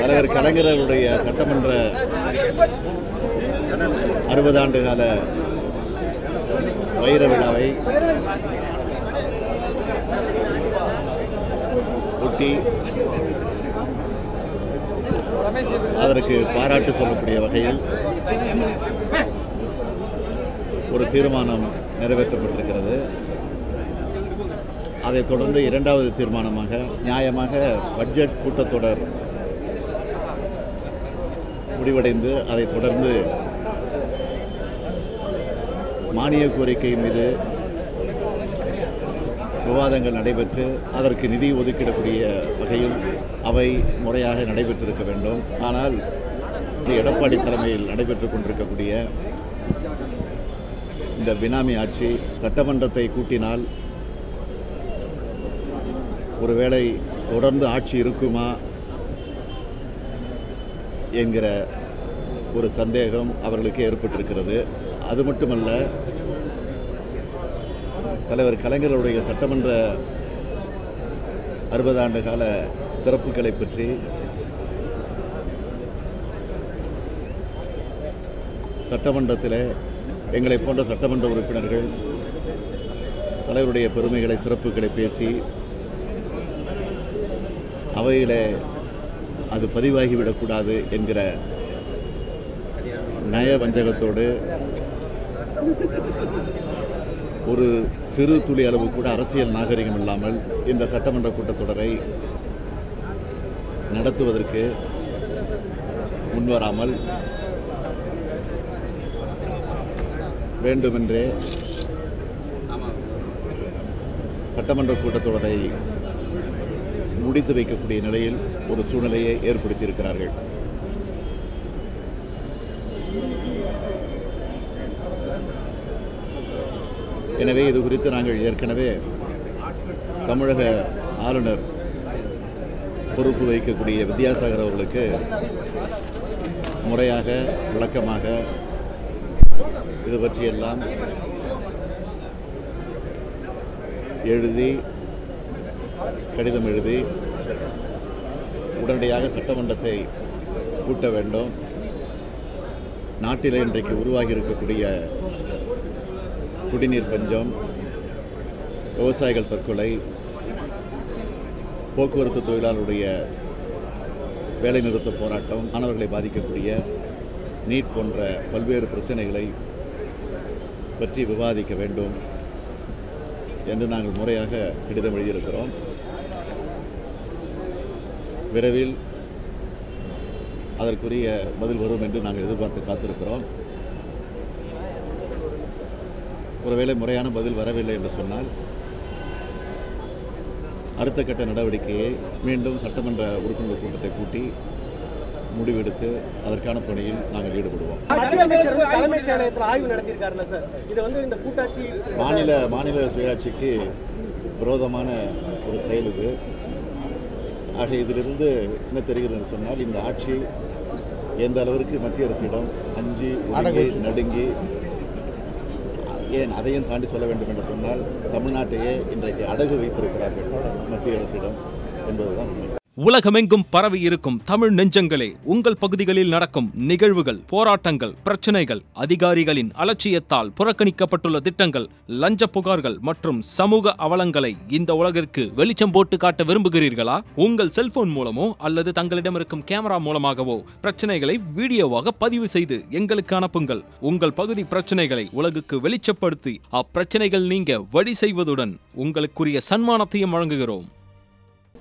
தலைவர் கலைஞர் சட்டமன்ற அறுபது ஆண்டு கால வைர விழாவை ஒட்டி அதற்கு பாராட்டு சொல்லக்கூடிய வகையில் ஒரு தீர்மானம் நிறைவேற்றப்பட்டிருக்கிறது. அதைத் தொடர்ந்து இரண்டாவது தீர்மானமாக நியாயமாக பட்ஜெட் கூட்டத்தொடர் முடிவடைந்து அதை தொடர்ந்து மானிய கோரிக்கை மீது விவாதங்கள் நடைபெற்று அதற்கு நிதி ஒதுக்கிடக்கூடிய வகையில் அவை முறையாக நடைபெற்றிருக்க வேண்டும். ஆனால் எடப்பாடி தலைமையில் நடைபெற்றுக் கொண்டிருக்கக்கூடிய இந்த பினாமி ஆட்சி சட்டமன்றத்தை கூட்டினால் ஒருவேளை தொடர்ந்து ஆட்சி இருக்குமா என்கிற ஒரு சந்தேகம் அவர்களுக்கு ஏற்பட்டிருக்கிறது. அது மட்டுமல்ல தலைவர் கலைஞருடைய சட்டமன்ற அறுபது ஆண்டு கால சிறப்புகளை பற்றி சட்டமன்றத்தில் எங்களை போன்ற சட்டமன்ற உறுப்பினர்கள் தலைவருடைய பெருமைகளை சிறப்புகளை பேசி அவையிலே அது பதிவாகிவிடக்கூடாது என்கிற நய வஞ்சகத்தோடு ஒரு சிறு துளி அளவு கூட அரசியல் நாகரிகம் இல்லாமல் இந்த சட்டமன்ற கூட்டத்தொடரை நடத்துவதற்கு முன்வராமல் வேண்டுமென்றே சட்டமன்ற கூட்டத்தொடரை முடித்து வைக்கக்கூடிய நிலையில் ஒரு சூழ்நிலையை ஏற்படுத்தியிருக்கிறார்கள். எனவே இது குறித்து நாங்கள் ஏற்கனவே தமிழக ஆளுநர் பொறுப்பு வகிக்கக்கூடிய வித்யாசாகர் அவர்களுக்கு முறையாக விளக்கமாக இது பற்றியெல்லாம் எழுதி கடிதம் எழுதி உடனடியாக சட்டமன்றத்தை கூட்ட வேண்டும். நாட்டில் இன்றைக்கு உருவாகி இருக்கக்கூடிய குடிநீர் பஞ்சம் விவசாயிகள் தற்கொலை போக்குவரத்து தொழிலாளருடைய வேலைநிறுத்த போராட்டம் மாணவர்களை பாதிக்கக்கூடிய நீட் போன்ற பல்வேறு பிரச்சனைகளை பற்றி விவாதிக்க வேண்டும். என்று நாங்கள் முறையாக கடிதம் எழுதியிருக்கிறோம். விரைவில் அதற்குரிய பதில் வரும் என்று நாங்கள் எதிர்பார்த்து காத்திருக்கிறோம். ஒருவேளை முறையான பதில் வரவில்லை என்று சொன்னால் அடுத்த கட்ட நடவடிக்கையை மீண்டும் சட்டமன்ற உறுப்பினர் கூட்டத்தை கூட்டி முடிவெடுத்து அதற்கான பணியில் நாங்கள் ஈடுபடுவோம். மாநில மாநில சுயாட்சிக்கு விரோதமான ஒரு செயல் இது. ஆக இதிலிருந்து என்ன தெரிகிறது சொன்னால் இந்த ஆட்சி எந்த அளவிற்கு மத்திய அரசிடம் அஞ்சு நடுங்கி ஏன் அதையும் தாண்டி சொல்ல வேண்டும் என்று சொன்னால் தமிழ்நாட்டையே இன்றைக்கு அடகு வைத்திருக்கிறார்கள் மத்திய அரசிடம் என்பதுதான் உண்மை. உலகமெங்கும் பரவி இருக்கும் தமிழ் நெஞ்சங்களே உங்கள் பகுதிகளில் நடக்கும் நிகழ்வுகள் போராட்டங்கள் பிரச்சனைகள் அதிகாரிகளின் அலட்சியத்தால் புறக்கணிக்கப்பட்டுள்ள திட்டங்கள் லஞ்ச புகார்கள் மற்றும் சமூக அவலங்களை இந்த உலகிற்கு வெளிச்சம் போட்டு காட்ட விரும்புகிறீர்களா? உங்கள் செல்போன் மூலமோ அல்லது தங்களிடம் இருக்கும் கேமரா மூலமாகவோ பிரச்சனைகளை வீடியோவாக பதிவு செய்து எங்களுக்கு அனுப்புங்கள். உங்கள் பகுதி பிரச்சனைகளை உலகுக்கு வெளிச்சப்படுத்தி அப்பிரச்சனைகள் நீங்க வழி செய்வதுடன் உங்களுக்குரிய சன்மானத்தையும் வழங்குகிறோம்.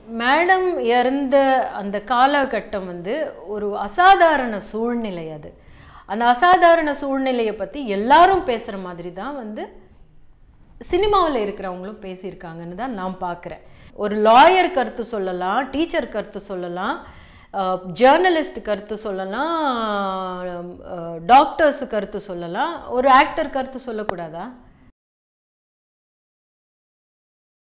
மேடம் இறந்த அந்த காலகட்டம் வந்து ஒரு அசாதாரண சூழ்நிலை அது. அந்த அசாதாரண சூழ்நிலையை பற்றி எல்லாரும் பேசுகிற மாதிரி தான் வந்து சினிமாவில் இருக்கிறவங்களும் பேசியிருக்காங்கன்னு தான் நான் பார்க்குறேன் ஒரு லாயர் கருத்து சொல்லலாம் டீச்சர் கருத்து சொல்லலாம் ஜேர்னலிஸ்ட் கருத்து சொல்லலாம் டாக்டர்ஸ் கருத்து சொல்லலாம் ஒரு ஆக்டர் கருத்து சொல்லக்கூடாதா?